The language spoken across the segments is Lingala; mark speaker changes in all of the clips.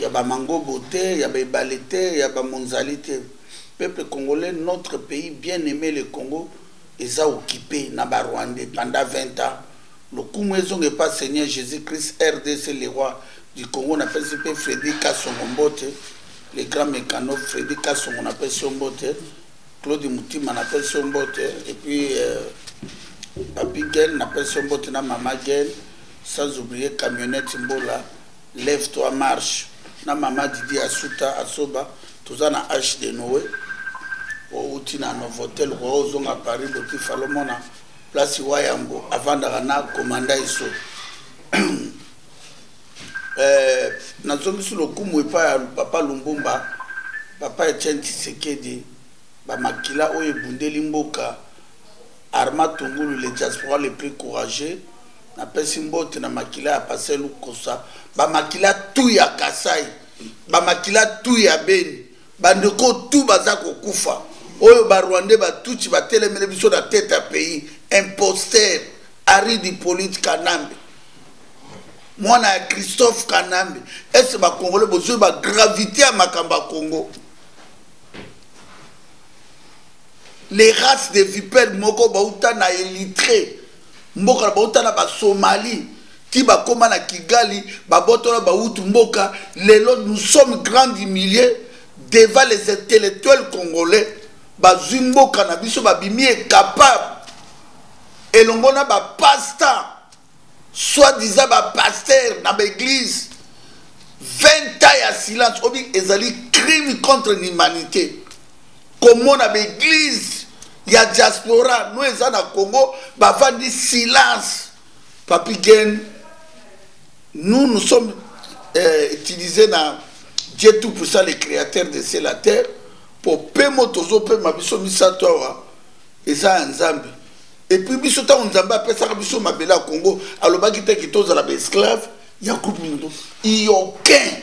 Speaker 1: ya ba mangobo te ya ba ebale te ya ba monzali te peuple congolais notre pays bien aimé le congo eza occupé na ba rwandais pendant 20 ans lokumu ezonga epa seigneur jésus christ rdc le roi du congo napesi mpe fredi kasongo mbote le grand mécano fredi kasongo napesi yo mbote claude mutima napesi yo mbote epuis euh, papi gel napesi yo mbote na mama gel sans oublier camionnette mbola Lève toi marche na mama Didi Asuta Asoba toza na H de Noé outi na Novotel okoka ozonga Paris boki falo mona place Wayambo avandaka na komanda eso eh, nazongisi lokumu epai ya papa Lumbumba papa Etienne Tshisekedi bamakila oyo ebundeli mboka Arma Tungulu le diaspora le plus courageux napesi mbote na makila ya pase lukosa bamakila tu ya kasai bamakila tu ya beni bandeko tu baza kokufa oyo barwandais batuti batelemeli biso na tete ya pays imposter aridi polite kanambe mwana ya christophe kanambe ese bakongole bozwi bagravité ya makambo ya congo les races de vipel moko bauta na elitre mboka na bango ta na basomali ti bakoma na kigali babotola bawutu mboka lelo nous sommes grand humilier devant les intellectuels congolais bazwi mboka na biso babimi ecapable elongo na bapasta soit disant bapaster na baeglise 20 ans ya silence obi ezali crime contre l'humanité komona baeglize ya diaspora no eza na congo bavandi silence papi gen nous nous sommes euh, utilisés na dieu tout puissant le créateur de ciel la terre mpo mpe mo tozopema biso misato awa eza ya nzambe epuis biso ntango nzambe apesaka biso mabele ya congo alobaki te ke tozala baesclave ya groupe mingi iyokin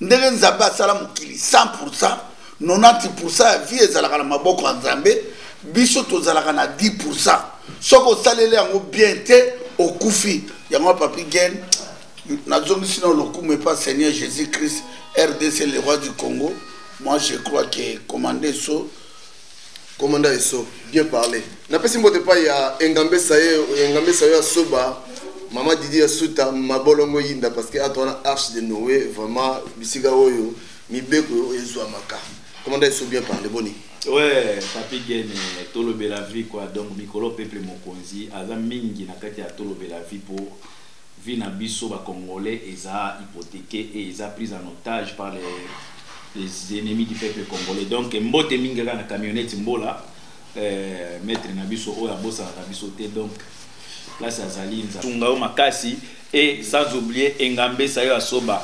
Speaker 1: ndenge nzambe asala mokili 100 90 ya vie ezalaka na maboko ya nzambe biso tozalaka na 10 soki osaleli yango bien te okufi yango papi gen nazongisi na lokumu epa seigneur jésus christ rdc le roi du congo moi je crois que commande so
Speaker 2: Commandant Esso, bien parlé. Napesi mbote epai ya engambe saye engambe saye ya soba mama didi ya suta mabolongo yinda parce que ata wana arche de noe vraiment bisika oyo mibeko oyo ezwamaka komanda eso bien parle boni
Speaker 3: ouais papi gene tolobela vie quoi donc mikolo peuple mokonzi aza mingi na kati ya tolobela vie po Vie na biso ba congolais eza hypotheque et eza prise en otage par les ennemis du peuple congolais donc mbote mingi kaka na camionnette mbola eh, maître na biso oyo abosanaka biso te donc place azali nza tunga yo makasi et sans oublier engambe sayo asoba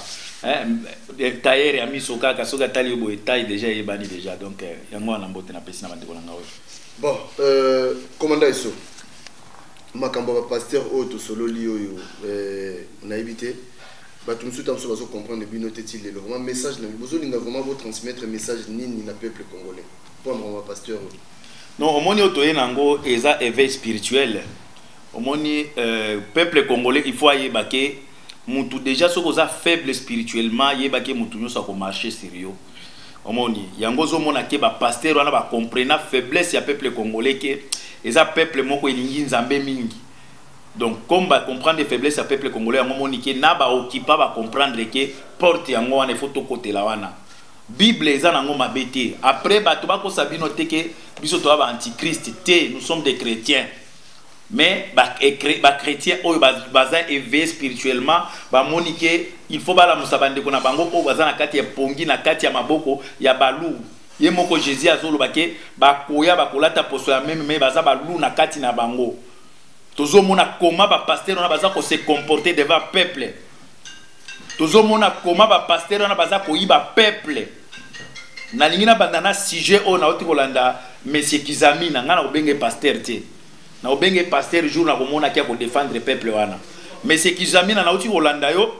Speaker 3: eh, tailleur ya miso kaka soki atali yo boye taille déjà eyebani déjà donc eh, yango wana mbote napesi na bandeko na nga oyo
Speaker 2: bon euh, commanda iso makambo ya bapastere oyo tosololi oyo eh, nayebi te bato mosusu ta mosusu bazocomprendre bino te ti lelo vraimen message na bozolinga vraimen botransmettre message nini na peuple congolais mpo ya makambo ya pasteur oyo
Speaker 3: non omoni oyo toye na yango eza éveil spirituel omoni euh, peuple congolais il faut ayeba ke mutu déjà soki oza faible spirituellement yeba ke mutu nyonso akomarche sur yo omoni yango ozomona ke bapaster wana bacomprena faiblesse ya peuple congolais ke eza peuple moko elingi nzambe mingi donc comme bacomprendre faiblesse ya peuple congolais yango omoni ke na baokipa bacomprendre ke porte yango wana ifo tokotela wana bible eza nango mabe te après bato bakosa bino te ke biso toya baantichrist te nous sommes des chrétiens Mais ba, ba chrétiens oyo baza éveillé spirituellement bamoni ke il faut balamusa bandeko na bango oyo baza na kati ya pongi na kati ya maboko ya balou ye moko jésus azoloba ke bakoya bakolata poso ya meme me baza balou na kati na bango tozomona koma bapaster wana baza kose comporter devant peuple tozomona koma bapaster wana baza koyiba peuple nalingi nabanda na sujet oyo nauti kolanda monsieur kizamina ngai nakobenge paster te na obenge pasteur jour na komona kia ko défendre peuple wana mais c'est kizamina na uti kolanda yo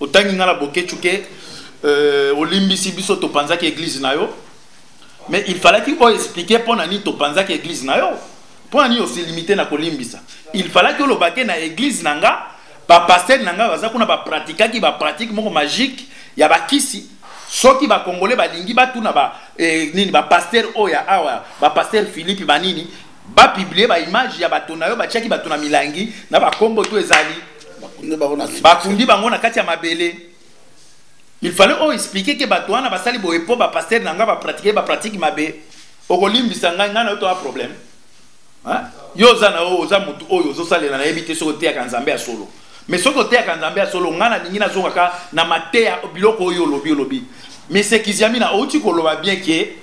Speaker 3: otangi nga na boketshu ke euh, olimbisi biso topanzaki église na yo mais il fallaki o expliquer mpo na nini topanzaki église na yo mpo na nini osilimite na kolimbisa il fallaki oloba te na église na nga bapastere na ngai baza kuna bapratikaki bapratike moko magique ya bakisi soki bakongole balingi batuna ba, eh, nini bapastere oyo ya awa bapastere philippe banini Ba publier ba image ya bato na yo batiaki bato na milangi na ba kombo to ezali bakundi bango na kati ya mabele il fallait o expliquer ke bato wana basali boye mpo bapastere na ngai bapratike bapratike mabe okolimbisa ngai ngai na yo toa problème yo oza na yo oza motu oyo ozosalela nayebi te soki oteyaka nzambe ya solo mais soki oteyaka nzambe ya solo ngai nalingi nazongaka na mateya biloko oyo olobi olobi mais sekiziamina outi koloba bien ke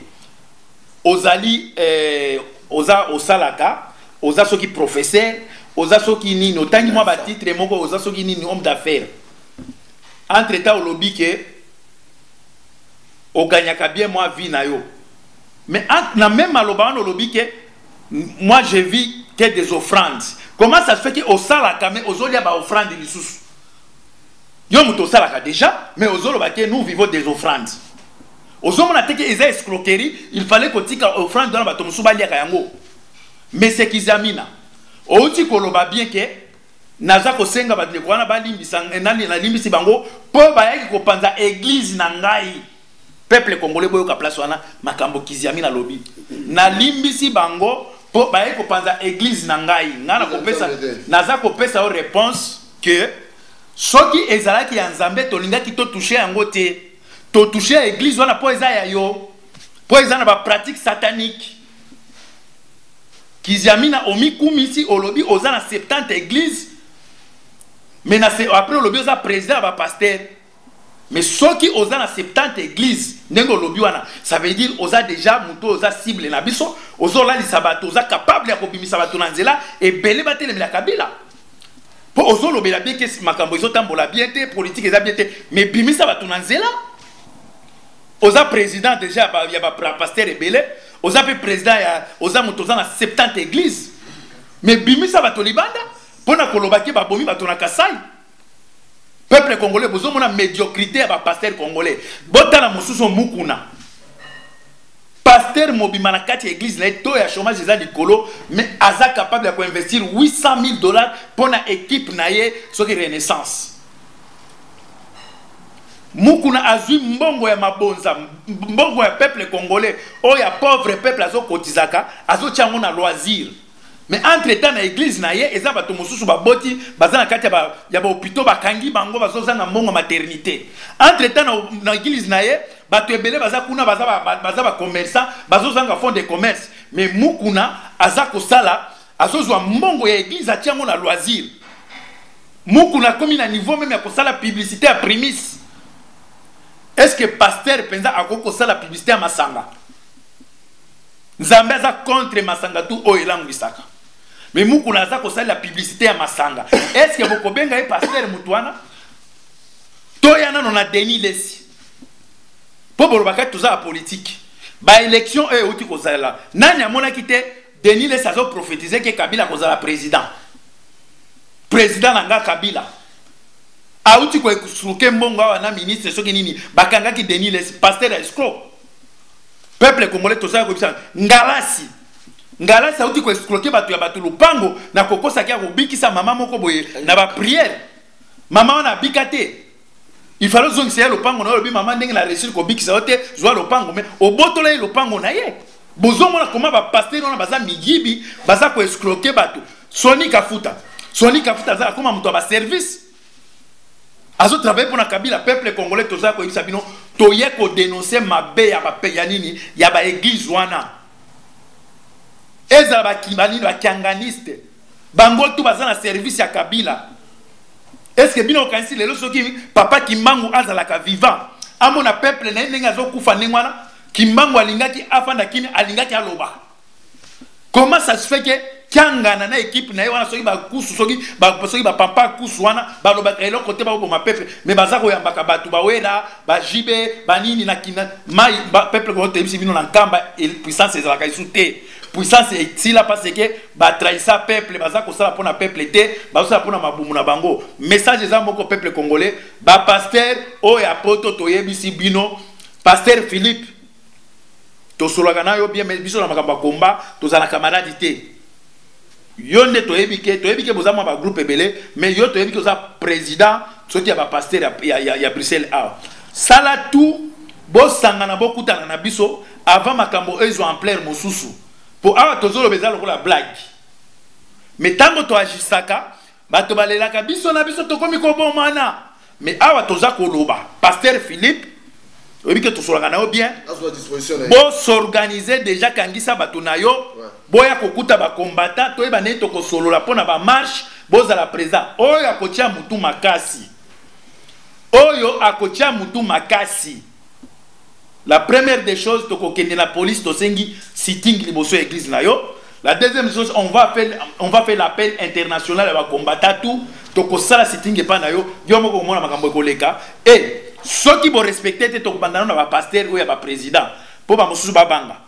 Speaker 3: ozali eh, oza osalaka oza soki professeur oza soki nini otangi mwa batitre moko oza soki nini homme d'affaires entre temps olobi ke oganyaka bien mwa vie na yo mais na même maloba wana olobi ke moi je vis que des offrandes comment ça se fait ke osalaka mais ozolia baoffrande lisusu yo moto osalaka déjà mais ozoloba ke nous vivons des offrandes Ozomona te que eza escroquerie, il fallait kotika offrande wana bato mosusu baliaka yango. Monsieur Kizamina, outi koloba bien que naza kosenga bandeko wana balimbisa eh, nani nalimbisi bango mpo bayaki kopanza eglize na ngai peuple congolais boyoka place wana makambo kiziami nalobi nalimbisi bango mpo bayaki kopanza eglize na ngai ngai nakopesa naza kopesa yo réponse que soki ezalaki ya nzambe tolingaki totouche yango te totouche ya eglise wana mpo eza ya yo mpo eza na bapratique satanique kiziamina omikumisi olobi oza na 70 eglise mais na, après olobi oza président ya bapaster mais soki oza na 70 eglise ndenge olobi wana ça veut dire oza déjà moto oyo oza cible na biso ozolalisa bato oza capable ya kobimisa bato na nzela ebele batelemela kabila mpo ozolobela bien ke makambo ezotambola bien te politike eza bien te mais bimisa bato na nzela oza président déjà ya bapasteur ebele oza mpe président ya oza moto oza na 70 église mais bimisa bato libanda mpo na koloba ke babomi bato na kasai peuple congolais bozomona médiocrité ya bapasteur congolais botala mosusu mukuna Pasteur mobimba na kati ya eglise na ye taux ya chômage eza likolo mais aza capable ya koinvestir 800 000 dollars mpo na équipe na ye soki renaissance mukuna azwi mbongo ya mabonza mbongo ya peuple congolais oyo ya pauvre peuple azokotizaka azotya yango na loisir mais entre temps na église na ye eza bato mosusu baboti baza na kati ya bahopitaux bakangi bango bazozanga mbongo maternité entre temps na église na ye bato ebele baza kuna baza ba, ba, baza bacommerçant bazozanga fond de commerce mais mukuna aza kosala azozwa mbongo ya eglise atia yango na loisir mukuna akomi na niveau meme ya kosala publicité ya primise est ce que pasteur mpenza akoki kosala publicité ya masanga nzambe aza contre masanga tu oyo elangwisaka mais mukuna aza kosalela publicité ya masanga est ce que bokobenga ye pasteur motu wana toya nano na denis lesi mpo bolobaka toza ya politiki baélection oyo euti kozalela nani amonaki te denis les azo prophétise ke kabila akozala président président na nga kabila auti koesuke mbongo awa na ministre soki nini bakangaki denis les pasteur ya escro peuple congolais tozali koyebisa ngalasi ngalasi auti koescroke bato ya bato lopango na kokosaki ya kobikisa mama moko boye na bapriere mama wana abika te il fallait ozongisa ye lopango na yo olobi mama ndenge na réussir kobikisa yo te zwa lopango me obotola ye lopango na ye bozomona koma bapastere wana baza miyibi baza koescroke bato soni kafuta soni kafuta aza akoma moto ya baservice azotravaille mpo na kabila peuple congolais toza koyebisa bino toye kodenonse mabe ya bape ya nini ya baeglize wana ezala banini bakianganiste ba bango tu baza na service ya kabila eske bino okanisi lelo soki papa kimbangu azalaka vivant amona peuple na ye ndenge azokufa ndenge wana kimbangu alingaki afanda kini alingaki aloba comment ça se fait que kiangana na ekipe na ye wana soki bakusu soki soki bapampa kusu wana balobaka eloko te baoboma peuple me baza koyambaka bato bawela bajibe banini na kina mai peuple koyotebisi bino na nkamba puissance ezalaka esu te puissance etila parce que ba trahisa peuple baza kosala mpona peuple te bazosala mpona mabumu na bango message eza moko peuple congolais bapaster oyo ya poto toyebisi bino paster philippe tosolaka na yo bien mais biso na makambo ya komba tozala camarade te yo nde toyebi ke toyebi ke boza mwa bagroupe ebele mais yo toyebi ke oza président soki ya bapaster ya, ya, ya, ya bruxelles awa sala tout bosangana bokutana na biso avant makambo oyo ezwa ampleur mosusu Po awa tozoloba eza lokola blague. Mais tango to agissaka, bato balelaka biso na biso tokomi kobomana. Mais awa toza koloba, Pasteur Philippe, oyebi ke tosolaka na yo bien. Bo s'organiser déjà kangisa bato na yo. Boya kokuta ba combattants, toyeba nini tokosolola pona ba marche, bozala présent. Oyo akotia mutu makasi. Oyo akotia mutu makasi. la première des choses tokokende na police tosengi sitting liboso ya église na yo la deuxième chose on va faire, on va faire l'appel international ya bacombatant tout tokosala sitting epai na yo yo moko komona makambo ekoleka e soki borespecte te tokobanda no na bapaster oyo ya baprésident mpo bamosusu babanga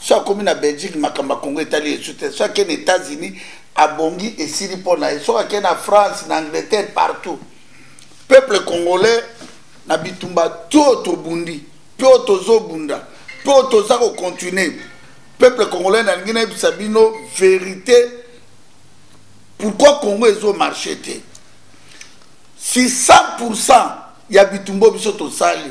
Speaker 1: so akomi na belgique makambo ya congo etali yesu te so akei na états-unis abongi esili mpo na ye soki akei na france na angleterre partout peuple congolais na bitumba to tobundi to tozobunda to toza kocontinue peuple congolais nalingi nayebisa bino verité pourquoi congo ezomarche te si 100 pourcent ya bitumba biso tosali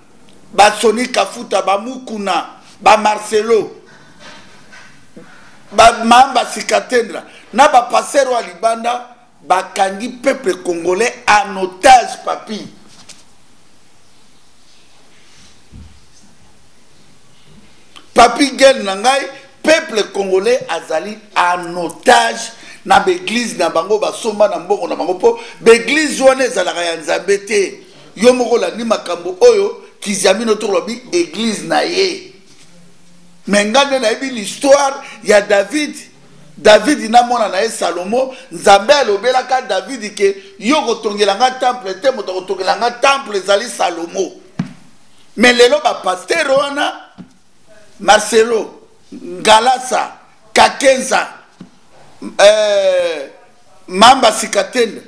Speaker 1: basoni kafuta bamukuna bamarcelo bamamba sikatendra na bapasero ya libanda bakangi peuple congolais en otage papi papi gel na ngai peuple congolais azali en otage na baeglize na bango basomba na mbongo na bango mpo baeglize wana ezalaka ya nzambe te yo moko olandi makambo oyo kiziamino tolobi eglise na ye me nga nde nayebi l'histoire ya david davidi na mwana na ye salomo nzambe alobelaka davidi ke yo kotongela nga temple te moto akotongela nga temple ezali salomo me lelo bapaster wana marcelo ngalasa kakenza euh, mamba sikatende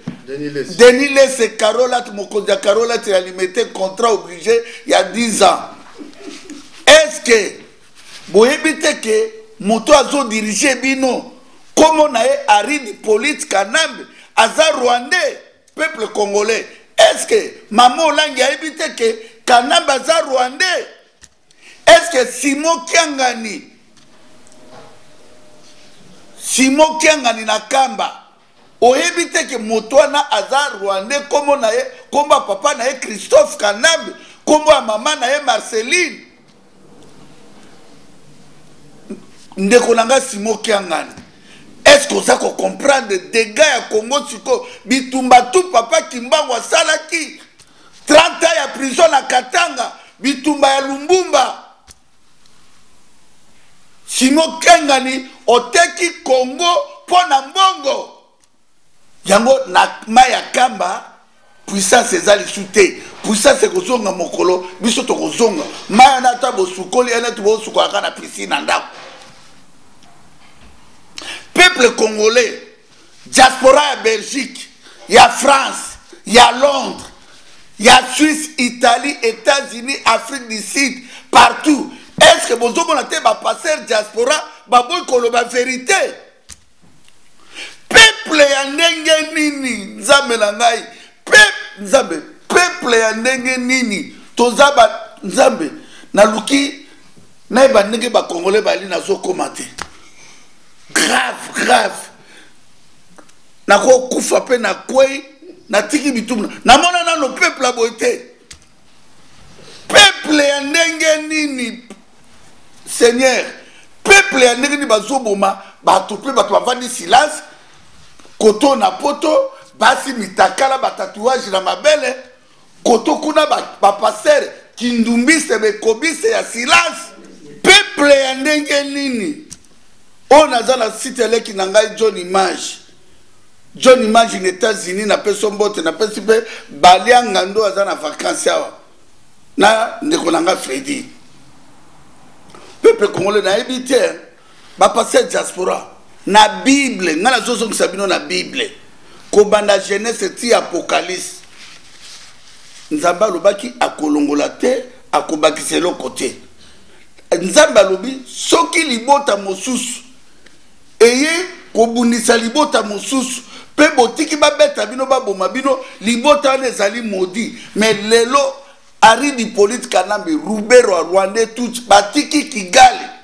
Speaker 1: denis lese carolat mokonzi ya carolat ya limete contrat oblige ya 10 ans est ce que boyebi te ke moto azodirige bino nkombo na ye aridi polite kanambe aza rwandais peuple congolais est ce que mama olangi ayebi te ke kanambe aza rwandais est ce que simon kiangani simon kiangani na kamba oyebi te ke moto wana aza rwandais nkombo na ye nkombo ya papa na ye christophe kanambe nkombo ya mama na ye marceline ndeko na ngai simo kiangani estce oza kocomprendre dega ya congo sikoyo bitumba tu papa kimbangu asalaki 30 ans ya prison na katanga bitumba ya lumbumba simo kengani oteki kongo mpo na mbongo yango na mai ya kamba puissance eza lisu te puissance ekozonga mokolo biso tokozonga mai yana ata bosukoli yana ti bosukolaka na pisine na ndako peuple congolais Diaspora ya Belgique, ya France, ya Londres, ya Suisse, Italie, États-Unis, Afrique du Sud, partout. Est-ce que bozomona te ba passer diaspora baboyi koloba verite? Peuple ya ndenge nini nzambe na ngai pe nzambe peuple ya ndenge nini toza ba nzambe naluki nayeba ndenge bacongolais bali nazokoma te grave grave nakokufa mpe nakwei natiki bitumuna namona nano peuple ya boye te peuple ya ndenge nini seigneur peuple ya ndenge nini bazoboma bato mpe bato bavandi silence koto na poto basi mitakala batatuage na mabele koto kuna bapaster ba kindumbise bekobise ya silence peple ya ndenge nini oyo naza na site eleki na ngai john image john image na états-unis napesi yo mbote napesi mpe balianga ndo aza na vakansi awa na ndeko na ngai fredi pepe kongole nayebi te bapaster diaspora na bible ngai nazozongisa bino na bible kobanda genese ti apokalise nzambe alobaki akolongola te akobakisa eloko te nzambe alobi soki libota mosusu eye kobundisa libota mosusu mpe botiki babeta bino baboma bino libota wana ezali modi me lelo aridi polite kanambe rubero rwandais tutsi batiki kigali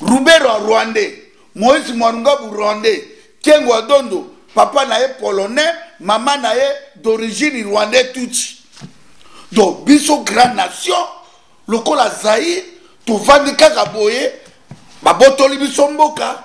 Speaker 1: Ruberwa Rwandais, Moïse Mwarungabu Rwandais, Kengo Adondo, papa na ye Polonais, mama na ye d'origine Rwandais Tutsi. Donc biso grande nation lokola Zaïre tovandi kaka boye babotoli biso mboka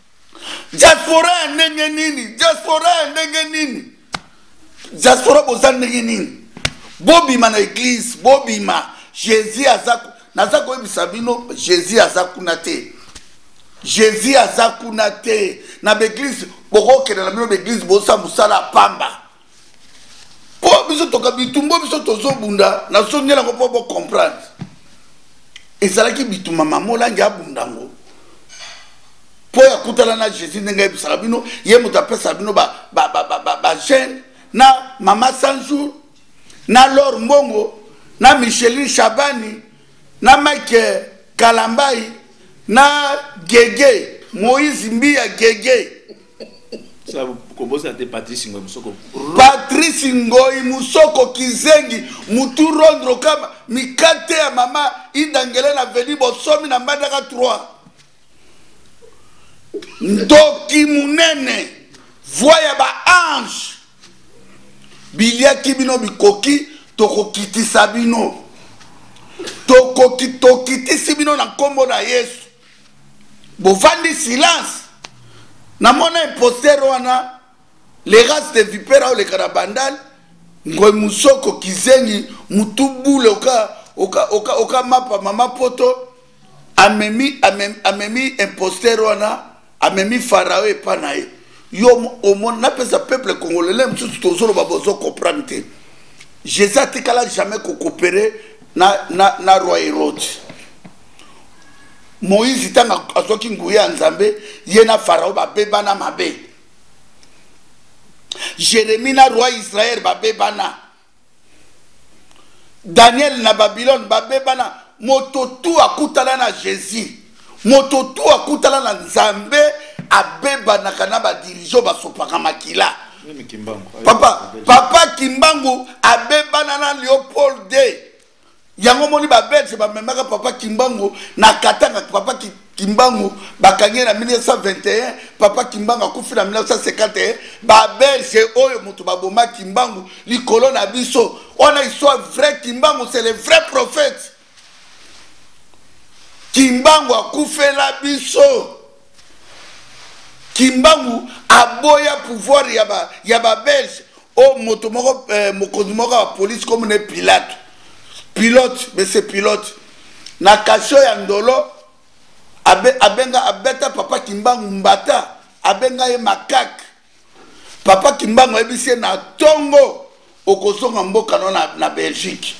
Speaker 1: diaspora ya ndenge nini diaspora ya ndenge nini diaspora boza ndenge nini bobima na eglise bobima jésus aza naza koyebisa bino jésus aza kuna te jésus aza kuna te na baeglise bokokenda na bino baeglise bosa mosala pamba mpo biso toka bitumbo biso tozobunda nazongela yango mpo bocomprendre ezalaki bituma mamolangi abunda yango mpo ya kutana na jésus ndenge ayebisaka bino ye moto apesaka bino bagene na mama 100 jour na lor mbongo na micheline shabani na mike kalambai na gege moïse mbiya gege
Speaker 3: kobosana te patrice ngoi mosoko
Speaker 1: patrice ngoi mosoko kizengi mutu rondre okama mikate ya mama idangele na veni bosomi na mbandaka 3 ndoki monene voi ya baange biliaki bino bikoki tokokitisa bino tokoki tokitisi bino na nkombo na yesu bovandi silence namona imposter wana les races de vipera oleka na bandal ngoy musoko kizengi mutu bule oka oka oka oka mapa mama poto amemi amemi, amemi imposteur wana amemi farao epa na ye yo omona napesa peuple congolais le mosusu tozoloba bozo comprendre te jésus atikala jamais kokopere na, na, na roi hérode moïse ntango azwaki nguya ya nzambe ye na farao babebana mabe jérémie na roi israel babebana daniel na babylone babebana moto tu akutana na jésus moto tu akutana na nzambe abebanaka na badirigeant basopaka makila papa papa kimbangu abebana na leopold de yango moni ba belge ba memaka papa kimbangu na katanga papa ki kimbangu bakangi ye na 1921 papa kimbangu akufi na 1951 babelge oyo moto baboma kimbangu likolo na biso wana histoire vrai kimbangu c'est le vrai prophète kimbangu akufela biso kimbangu aboya pouvoir ya ba, ya ba belge o oh, moto moko eh, mokonzi moko ya police comme ne pilate pilote monsieur pilote na kasio ya ndolo abe, abenga abeta papa kimbangu mbata abenga ye makake papa kimbangu ayebisi ye na ntongo okozonga mboka no na, na belgique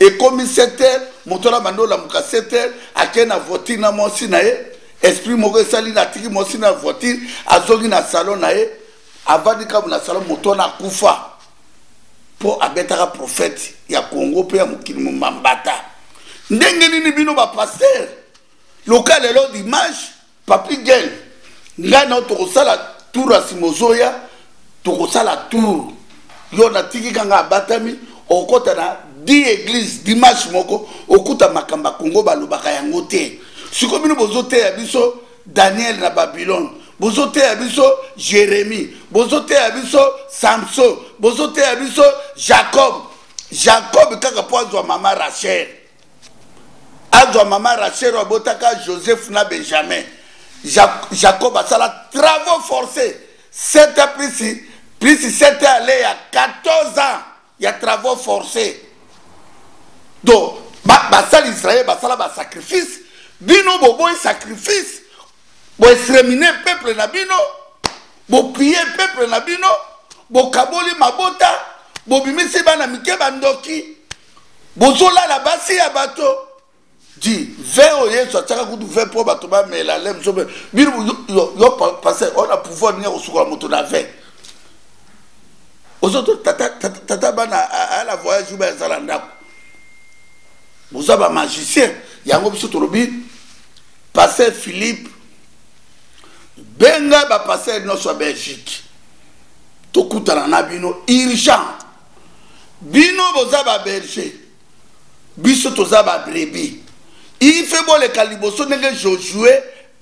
Speaker 1: ekomi 7 heure moto na bando olamuka 7 heure akei na voiture na mwasi na ye esprit moko esali na atiki mwasi na voiture azongi na salon na ye avandi kabu na salon moto wana akufa mpo abetaka profete ya kongo mpe ya mokili mambata ndenge nini bino bapaster loka lelo dimanche Papi Gel, ngai na yo tokosala tour ya nsima ozoya tokosala tour yo natikika ngai abatami okota na di eglise dimanche moko okuta makambo ya kongo balobaka yango te sikoyo bino bozoteya biso daniel na babylone bozoteya biso jérémie bozoteya biso samson bozoteya biso jacob jacob kaka mpo azwa mama rachel azwa mama rachel abotaka joseph na benjamin jacob asala travaux forcé sete prisi prisi sete ale ya 14 ans ya travaux forcé donc basala israel basala basacrifice bino boboyi sacrifice boextremine peuple na bino bopie peuple na bino bokaboli mabota bobimisi bana mike bandoki bozolala basi ya bato di ve oyo yesu atyaka kutu ve mpo bato bamela le mosusu mpe bino yo paster oyo na pouvoir ndenge kosukola moto na ve ozoto tata bana ala voyage oyo bazala ndako boza bamagicien yango biso tolobi paster philippe benga bapaster nyonso ya belgique tokutana na bino urgent bino boza ba berger biso toza ba brebis il fait boleka liboso ndenge josue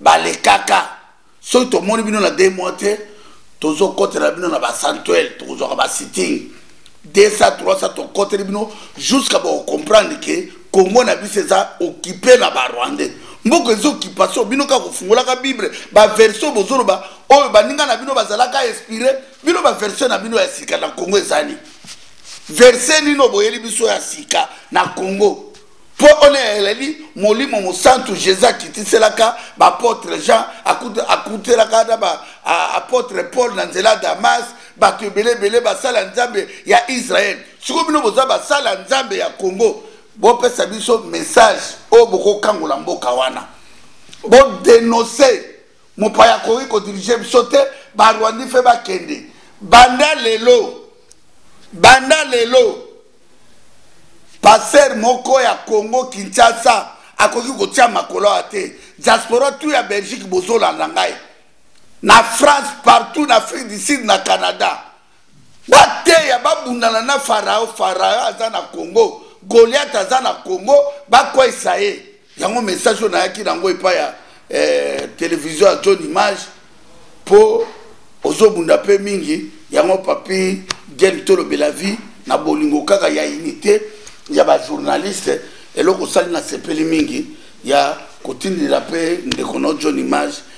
Speaker 1: balekaka soki tomoni bino na deux mois te tozokotela bino na basantuele tokozwaka basitting 200 300 tokoteli bino jusqu'à bocomprendre ke congo na biso eza okipe na barwandais mboka eza okipation bino kaka kofungolaka bible baversion bozoloba oyo baninga na bino bazalaka inspire bino ba version na bino ya sika na congo ezali verse nino boyeli biso ya sika na congo mpo ona elali molimo mosantu jesus akitiselaka baapotre jean akutelaka na baapotre paul na nzela ya damas bato ebele ebele basala ya nzambe ya israele sikoyo bino boza basala ya nzambe ya congo bopesa biso message oyo bokokangola mboka wana bodenonse mopaya akoki kodirige biso te barwandi mpe bakende banda lelo banda lelo paster moko ya congo kinshasa akoki kotia makolo awa te diaspora tu ya belgique bozolanda ngai na france partout na afrique du sud na canada bateya babundana na farao farao aza na congo goliate aza na congo bakweisa ye yango message oyo nayaki na yango epai ya eh, televizio ya john image mpo ozobunda mpe mingi yango papi diene tolobela vie na bolingo kaka ya unité ya bajournaliste eloko osali na sepeli mingi ya kotindela mpe ndeko no john image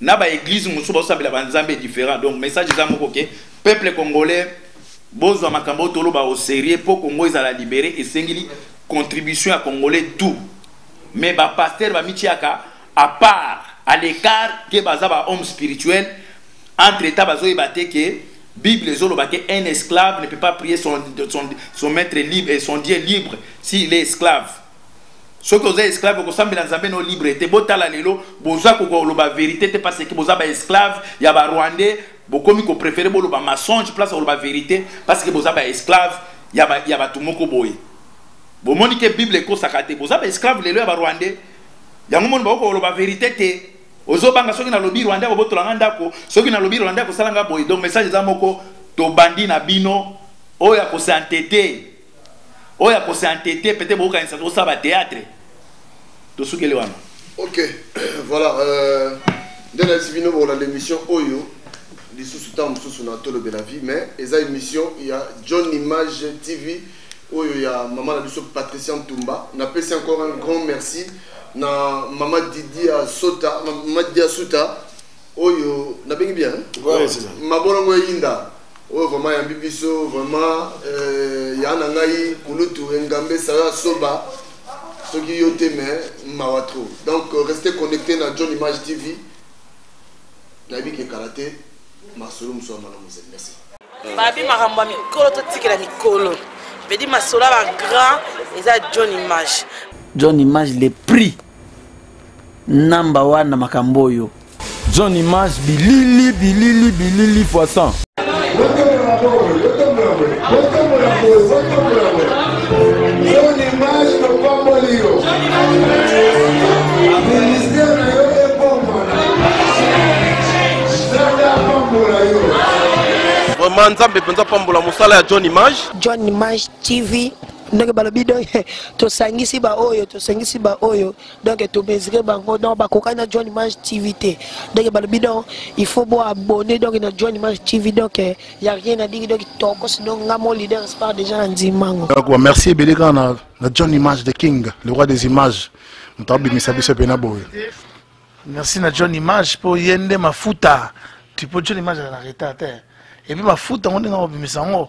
Speaker 1: na
Speaker 3: ba eglise mosusu bazosambela ba nzambe différent donc message eza moko ke peuple congolais bozwa makambo oyo toloba au sérieux mpo congo ezala libere esengeli contribution ya congolais tout mais bapaster bamitiaka à part à l'écart ke baza bahomme spirituel entre temps bazoyeba te ke bible ezoloba ke un esclave ne peut pas prier son, son, son maître libre et son dieu libre s'il est esclave soki oza esclave okosambela nzambe no libre te botala lelo boza kokoloba verité te parce que boza baesclave ya barwandais bokomi koprefere boloba mensonge place koloba verité parce que boza baesclave ya bato moko boye bomoni ke bible ekosaka te boza baesclave lelo ya barwandais yango moni bakoki koloba verité te ozobanga soki nalobi rwandais akobotola nga ndako soki nalobi rwandais akosala nga boye donc message eza moko tobandi na bino oyo akose entete oyo ya kose entete pete bokokanisa tokosala ba théâtre tosukeli wana
Speaker 2: ok voilà euh, nde nayebisi bino bokolanda émission oyo lisusu ntango mosusu na tolobela vie mais eza émission ya john image tv oyo ya mama na biso patricia ntumba napesi encore un grand merci na mama didi asota mama didi asuta oyo nabengi bien mabolongo eyinda oyo vraiment yambi biso vraiment euh, ya na ngai kulutu engambe sayo asoba soki yo te me mawa trop donc euh, reste connecté na john image tv nayebi ke kala te masolo mosusu ya malamu zeli merci
Speaker 4: babi makambo ya mikolo totikela mikolo vedi masolo ya bagrand eza john image
Speaker 5: john image le prix number one na makambo oyo
Speaker 6: john image bilili bilili bilili fois 100
Speaker 7: vraiment nzambe mpenza pambola mosala ya john image
Speaker 8: john image tv ndenge balobi donc tosangisi baoyo tosangisi baoyo donc tomesire bango donc bakokani na john image tv te donc balobi donc il faut bo abonné donc na john image tv donc eh, ya rien na digi donc tokosi donc nga mo leader spar déjà na nzimango euh,
Speaker 9: merci ebele kaka na, na john image the king le roi des images moto abimisa biso mpe na boye
Speaker 10: merci na john image mpo ye nde mafuta tipo john image azala na retard te epuis mafuta yango ndenge akobimisa yango